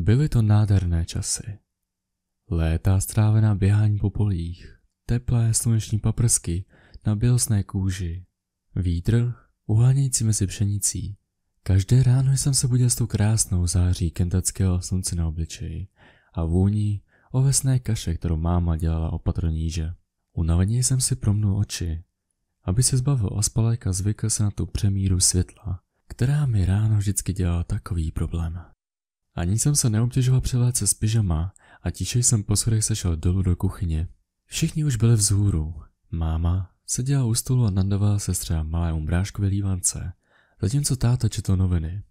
Byly to nádherné časy. Léta strávená běhání po polích, teplé sluneční paprsky na bělsné kůži, vítr uhánějící mezi pšenicí. Každé ráno jsem se budil s tou krásnou září kentackého slunce na obličeji a vůní ovesné kaše, kterou máma dělala opatro níže. Unaveně jsem si promnul oči, aby se zbavil ospalek a zvykl se na tu přemíru světla, která mi ráno vždycky dělala takový problém. Ani jsem se neobtěžoval převléct se z pyžama a tiše jsem po schodech sešel dolů do kuchyně. Všichni už byli vzhůru. Máma seděla u stolu a nandovala sestra malému bráškovi lívance, zatímco táta četl noviny.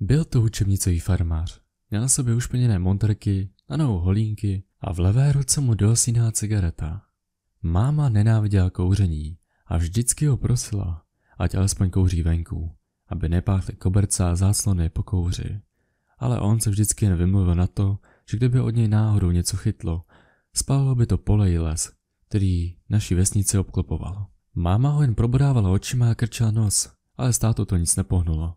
Byl to učebnicový farmář. Měl na sobě ušpeněné monterky, na nohou holínky a v levé ruce mu doosíná cigareta. Máma nenáviděla kouření a vždycky ho prosila, ať alespoň kouří venku, aby nepáchly koberce a záclony po kouři. Ale on se vždycky jen vymluvil na to, že kdyby od něj náhodou něco chytlo, spálilo by to pole i les, který naší vesnici obklopoval. Máma ho jen probodávala očima a krčila nos, ale státu to nic nepohnulo.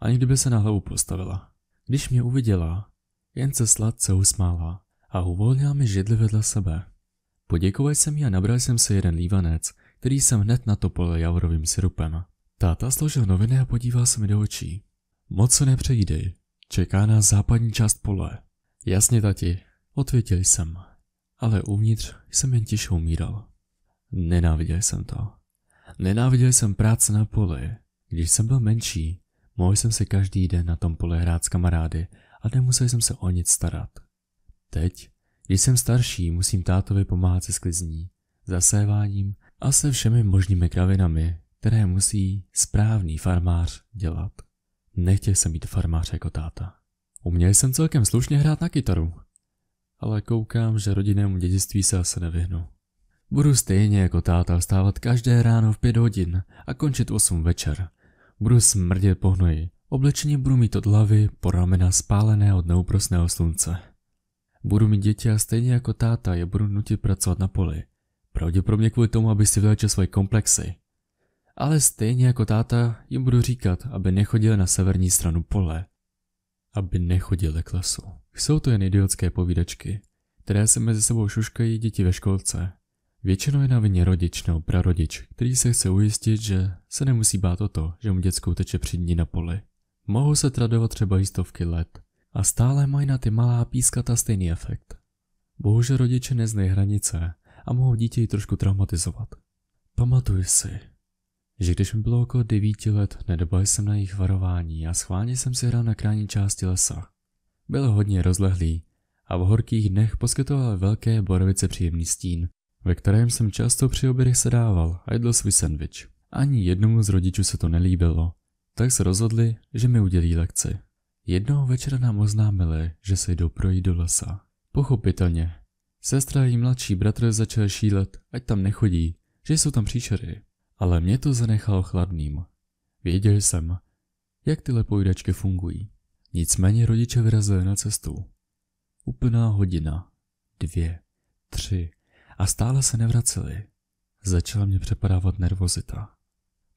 Ani kdyby se na hlavu postavila. Když mě uviděla, jen se sladce usmála a uvolnila mi židli vedle sebe. Poděkoval jsem jí a nabral jsem se jeden lívanec, který jsem hned na to pole javorovým syrupem. Táta složil noviny a podíval se mi do očí. Moc se nepřejdej, čeká nás západní část pole. Jasně, tati, odvěděl jsem, ale uvnitř jsem jen tiše umíral. Nenáviděl jsem to. Nenáviděl jsem práce na poli. Když jsem byl menší, mohl jsem se každý den na tom pole hrát s kamarády a nemusel jsem se o nic starat. Teď, když jsem starší, musím tátovi pomáhat se sklizní, zaséváním a se všemi možnými kravinami, které musí správný farmář dělat. Nechtěl jsem být farmář jako táta. Uměl jsem celkem slušně hrát na kytaru, ale koukám, že rodinnému dědictví se asi nevyhnu. Budu stejně jako táta vstávat každé ráno v pět hodin a končit osm večer. Budu smrdět po hnoji, oblečení budu mít od hlavy po ramena spálené od neúprosného slunce. Budu mít děti a stejně jako táta je budu nutit pracovat na poli. Pravděpodobně kvůli tomu, aby si vylečil svoje komplexy. Ale stejně jako táta jim budu říkat, aby nechodili na severní stranu pole. Aby nechodili k lesu. Jsou to jen idiotské povídačky, které se mezi sebou šuškají děti ve školce. Většinou je na vině rodič nebo prarodič, který se chce ujistit, že se nemusí bát o to, že mu děckou teče při ní na poli. Mohou se tradovat třeba i stovky let a stále mají na ty malá pískata stejný efekt. Bohužel rodiče neznají hranice a mohou dítě i trošku traumatizovat. Pamatuj si, že když mi bylo okolo devíti let, nedobal jsem na jejich varování a schválně jsem si hrál na krajní části lesa. Byl hodně rozlehlý a v horkých dnech poskytoval velké borovice příjemný stín, ve kterém jsem často při obědech sedával a jedl svůj sendvič. Ani jednomu z rodičů se to nelíbilo, tak se rozhodli, že mi udělí lekci. Jednoho večera nám oznámili, že se jdou projít do lesa. Pochopitelně. Sestra její mladší bratr začal šílet, ať tam nechodí, že jsou tam příšery. Ale mě to zanechalo chladným. Věděl jsem, jak tyhle pojdačky fungují. Nicméně rodiče vyrazili na cestu. Úplná hodina, dvě, tři a stále se nevraceli. Začala mě přepadávat nervozita.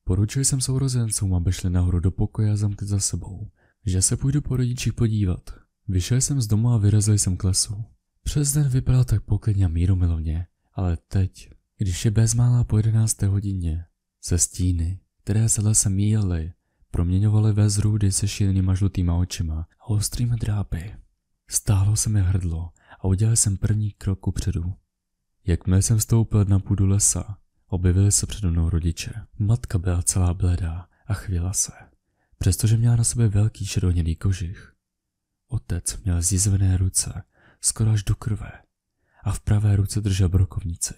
Poručil jsem sourozencům, aby šli nahoru do pokoje a zamkli za sebou, že se půjdu po rodičích podívat. Vyšel jsem z domu a vyrazil jsem k lesu. Přes den vypadal tak poklidně a mírumilovně, ale teď, když je bezmála po jedenácté hodině, se stíny, které se lesem míjely, proměňovaly ve zrůdy se šílenýma žlutýma očima a ostrými drápy. Stálo se mi hrdlo a udělal jsem první krok předu. Jakmile jsem vstoupil na půdu lesa, objevili se přede mnou rodiče. Matka byla celá bledá a chvěla se, přestože měla na sobě velký šedohnědý kožich. Otec měl zjizvené ruce, skoro až do krve, a v pravé ruce držel brokovnici,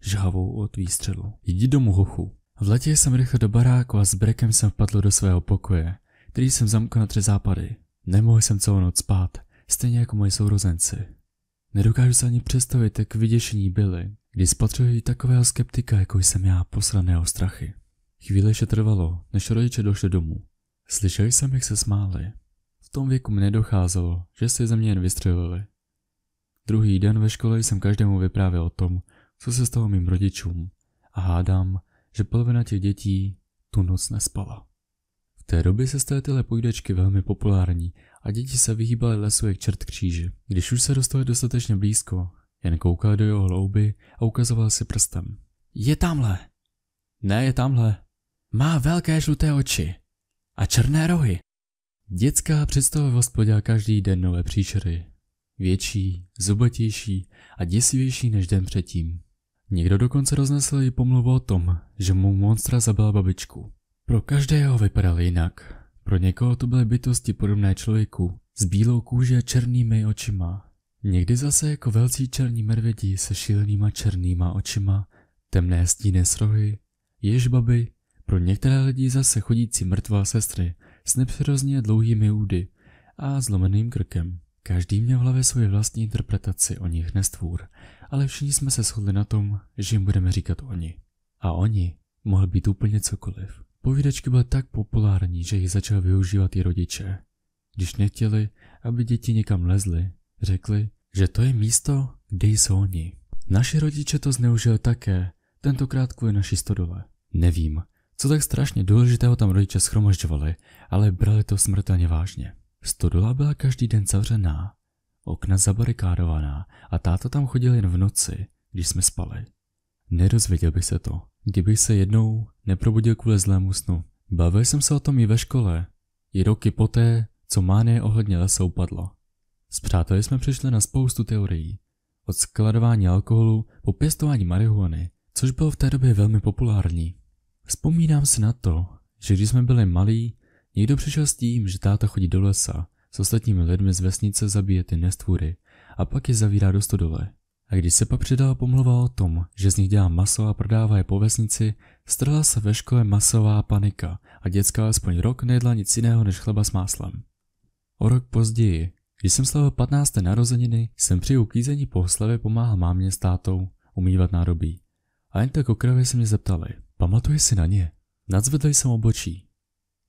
žhavou od výstřelu. Jdi domů, hochu. Vletěl jsem rychle do baráku a s brekem jsem vpadl do svého pokoje, který jsem zamkl na tři západy. Nemohl jsem celou noc spát, stejně jako moji sourozenci. Nedokážu se ani představit, jak vyděšení byli, když spatřili takového skeptika, jako jsem já, posraného strachy. Chvíli ještě trvalo, než rodiče došli domů. Slyšel jsem, jak se smáli. V tom věku mi nedocházelo, že si ze mě jen vystřelili. Druhý den ve škole jsem každému vyprávěl o tom, co se stalo mým rodičům a hádám, že polovina těch dětí tu noc nespala té doby se staly tyhle půjdačky velmi populární a děti se vyhýbaly lesu jak čert kříži. Když už se dostali dostatečně blízko, jen koukali do jeho hlouby a ukazoval si prstem. Je tamhle. Ne, je tamhle. Má velké žluté oči. A černé rohy. Dětská představivost podělá každý den nové příšery. Větší, zubatější a děsivější než den předtím. Někdo dokonce roznesl i pomluvu o tom, že mu monstra zabila babičku. Pro každého vypadal jinak. Pro někoho to byly bytosti podobné člověku, s bílou kůži a černými očima. Někdy zase jako velcí černí medvědi se šílenýma černýma očima, temné stíny s rohy, ježbaby, pro některé lidi zase chodící mrtvá sestry s nepřirozně dlouhými údy a zlomeným krkem. Každý měl v hlavě svoji vlastní interpretaci o nich nestvůr, ale všichni jsme se shodli na tom, že jim budeme říkat oni. A oni mohli být úplně cokoliv. Povídačky byly tak populární, že jich začali využívat i rodiče. Když nechtěli, aby děti někam lezly, řekli, že to je místo, kde jsou oni. Naši rodiče to zneužili také, tentokrát kvůli naší stodole. Nevím, co tak strašně důležitého tam rodiče schromažďovali, ale brali to smrtelně vážně. Stodola byla každý den zavřená, okna zabarikádovaná a táta tam chodil jen v noci, když jsme spali. Nerozvěděl bych se to, kdybych se jednou neprobudil kvůli zlému snu. Bavil jsem se o tom i ve škole, i roky poté, co mánie ohledně lesa upadlo. S přáteli jsme přišli na spoustu teorií. Od skladování alkoholu po pěstování marihuany, což bylo v té době velmi populární. Vzpomínám si na to, že když jsme byli malí, někdo přišel s tím, že táta chodí do lesa s ostatními lidmi z vesnice zabíjet ty nestvůry a pak je zavírá do stodole. A když se pak přidala pomluva o tom, že z nich dělá maso a prodává je po vesnici, strhla se ve škole masová panika a děcka alespoň rok nejedla nic jiného než chleba s máslem. O rok později, když jsem slavil 15. narozeniny, jsem při uklízení po oslavě pomáhal mámě s tátou umývat nádobí. A jen tak okrajově se mě zeptali, pamatuješ si na ně? Nadzvedl jsem obočí.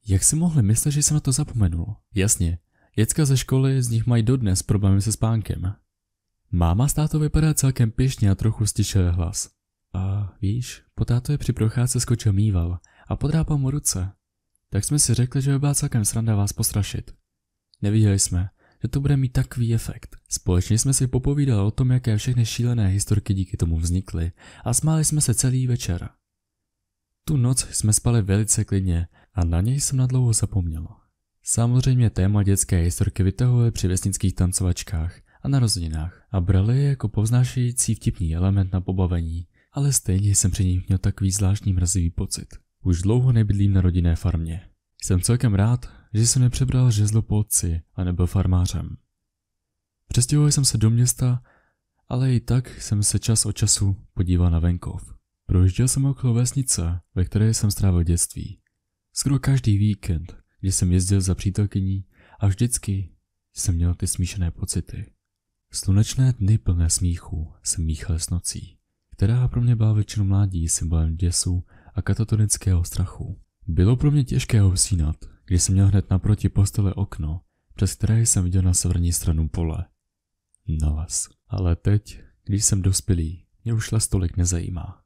Jak si mohli myslet, že jsem na to zapomenul? Jasně, děcka ze školy z nich mají dodnes problémy se spánkem. Máma s tátou vypadá celkem pěšně a trochu stišel hlas. A víš, po táto je při procházce skočil mýval a podrápal mu ruce. Tak jsme si řekli, že by byla celkem sranda vás postrašit. Neviděli jsme, že to bude mít takový efekt. Společně jsme si popovídali o tom, jaké všechny šílené historky díky tomu vznikly a smáli jsme se celý večer. Tu noc jsme spali velice klidně a na něj jsem nadlouho zapomněl. Samozřejmě téma dětské historky vytahovali při vesnických tancovačkách a narozeninách a brali je jako povznášející vtipný element na pobavení, ale stejně jsem při nich měl takový zvláštní mrazivý pocit. Už dlouho nebydlím na rodinné farmě. Jsem celkem rád, že jsem nepřebral žezlo po otci a nebyl farmářem. Přestěhoval jsem se do města, ale i tak jsem se čas od času podíval na venkov. Projížděl jsem okolo vesnice, ve které jsem strávil dětství. Skoro každý víkend, kdy jsem jezdil za přítelkyní a vždycky jsem měl ty smíšené pocity. Slunečné dny plné smíchu jsem míchal s nocí, která pro mě byla většinou mládí symbolem děsu a katatonického strachu. Bylo pro mě těžké usínat, když jsem měl hned naproti postele okno, přes které jsem viděl na severní stranu pole. Na les. Ale teď, když jsem dospělý, mě už les tolik nezajímá.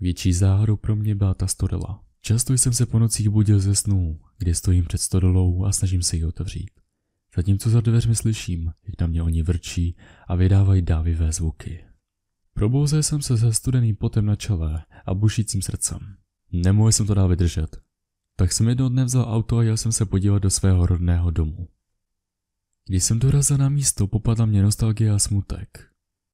Větší záhadou pro mě byla ta stodela. Často jsem se po nocích budil ze snů, kdy stojím před stodolou a snažím se ji otevřít. Zatímco za dveřmi slyším, jak na mě oni vrčí a vydávají dávivé zvuky. Probouzil jsem se se studeným potem na čele a bušícím srdcem. Nemohl jsem to dál vydržet. Tak jsem jednoho dne vzal auto a jel jsem se podívat do svého rodného domu. Když jsem dorazil na místo, popadla mě nostalgie a smutek.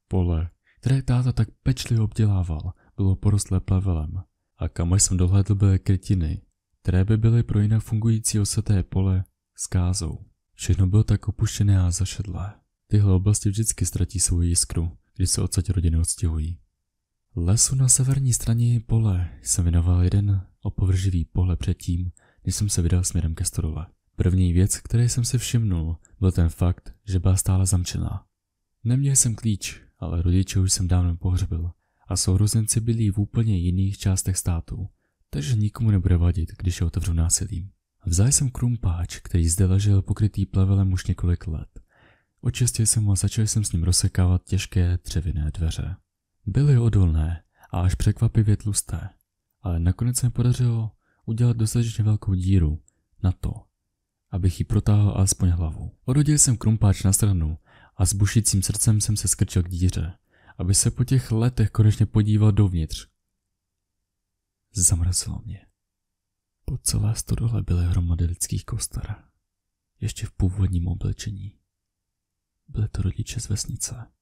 Pole, které táta tak pečlivě obdělával, bylo porostlé plevelem a kam jsem dohlédl byly krytiny, které by byly pro jinak fungující osaté pole skázou. Všechno bylo tak opuštěné a zašedlé. Tyhle oblasti vždycky ztratí svou jiskru, když se odsaď rodiny odstěhují. Lesu na severní straně pole jsem věnoval jeden opovrživý pohled předtím, než jsem se vydal směrem ke stodole. První věc, které jsem si všimnul, byl ten fakt, že byla stále zamčená. Neměl jsem klíč, ale rodiče už jsem dávno pohřbil a sourozenci byli v úplně jiných částech státu, takže nikomu nebude vadit, když je otevřu násilím. Vzal jsem krumpáč, který zde ležel pokrytý plevelem už několik let. Očistil jsem ho a začal jsem s ním rozsekávat těžké dřevěné dveře. Byly odolné a až překvapivě tlusté, ale nakonec se mi podařilo udělat dostatečně velkou díru, na to, abych jí protáhl alespoň hlavu. Odhodil jsem krumpáč na stranu a s bušícím srdcem jsem se skrčil k díře, aby se po těch letech konečně podíval dovnitř. Zamrazilo mě. Po celé stodole byly hromady lidských kostar. Ještě v původním oblečení. Byly to rodiče z vesnice.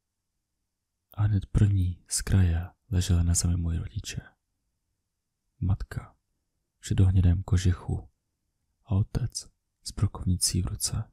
A hned první z kraje ležela na zemi moji rodiče. Matka v šedohnědém kožichu a otec s brokovnicí v ruce.